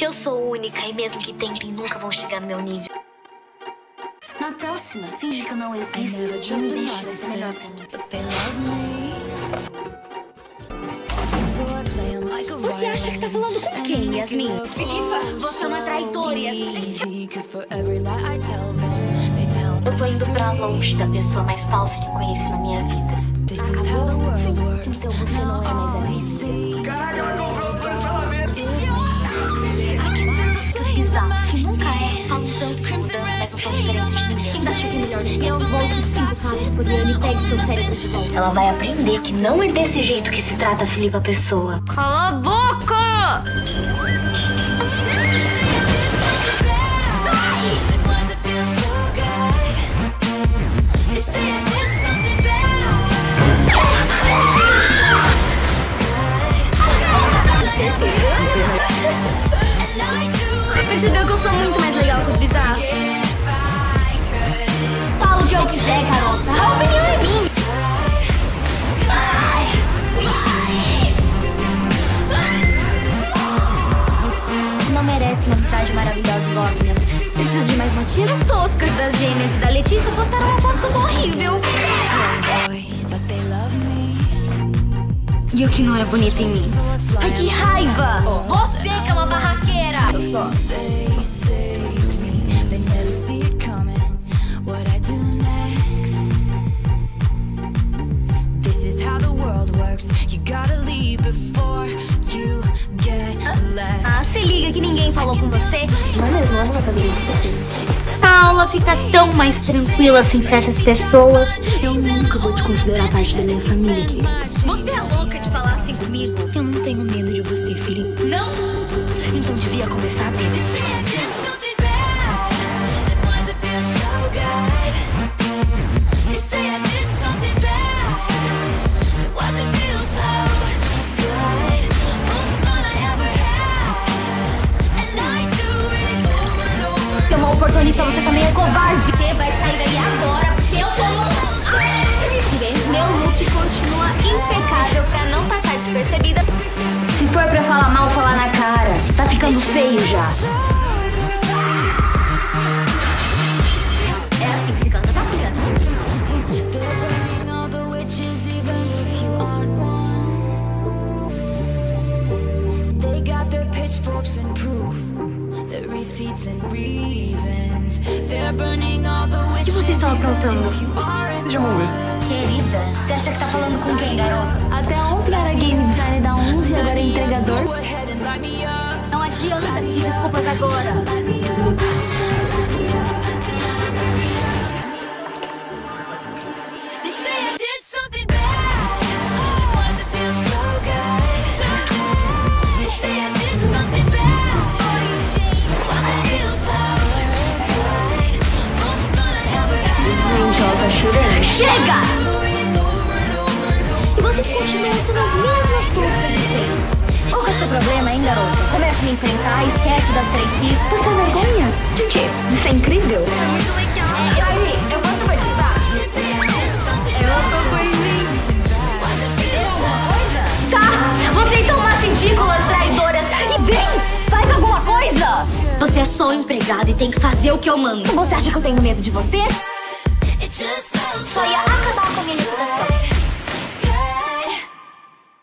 Eu sou única e mesmo que tentem, nunca vão chegar no meu nível. Na próxima, finge que eu não existo e me deixa ser melhor mim. Você acha que tá falando com quem, Yasmin? Filipa, você é uma traidora, Yasmin. Eu tô indo pra longe da pessoa mais falsa que conheci na minha vida. Então você não é mais a mim. Caraca, ela comprou casas por ano e pegue seu cérebro de volta. Ela vai aprender que não é desse jeito que se trata a Filipa Pessoa. Cala a boca! Percebeu que eu sou muito mais legal que os bizarros? Fala o que eu quiser, garota. A minha. Precisa de mais motivos? As toscas das gêmeas e da Letícia postaram uma foto que eu tô horrível. E o que não é bonito em mim? Ai, que raiva! Você que é uma barraqueira! They se liga que ninguém falou com você. Não é mesmo? Não vou fazer isso, certeza. A aula fica tão mais tranquila sem certas pessoas. Eu nunca vou te considerar parte da minha família, querida. Você é louca de falar assim comigo? Eu não tenho medo de você, Felipe. Não! Então devia começar a ter. Oportunista, você também é covarde. Você vai sair daí agora, porque eu sou... Vê, Meu look continua impecável pra não passar despercebida. Se for pra falar mal, falar na cara. Tá ficando feio já. É assim que se canta, tá filha? Pitchforks and proof, O que vocês estão aprontando? Vocês já vão ver. Querida, você acha que tá falando com quem, garota? Até ontem era game designer da 11 e agora é entregador. Não adianta pedir desculpas agora. Chega! E vocês continuam sendo as mesmas toscas de sempre. Qual que é o seu problema, hein, garota? Começa a me enfrentar, esquece das três pistas. Você tem vergonha? De quê? De ser incrível? É, aí, eu posso participar? Feel so Alguma coisa? Tá, vocês são umas ridículas traidoras. E vem, faz alguma coisa. Você é só um empregado e tem que fazer o que eu mando. Você acha que eu tenho medo de você? It just so Só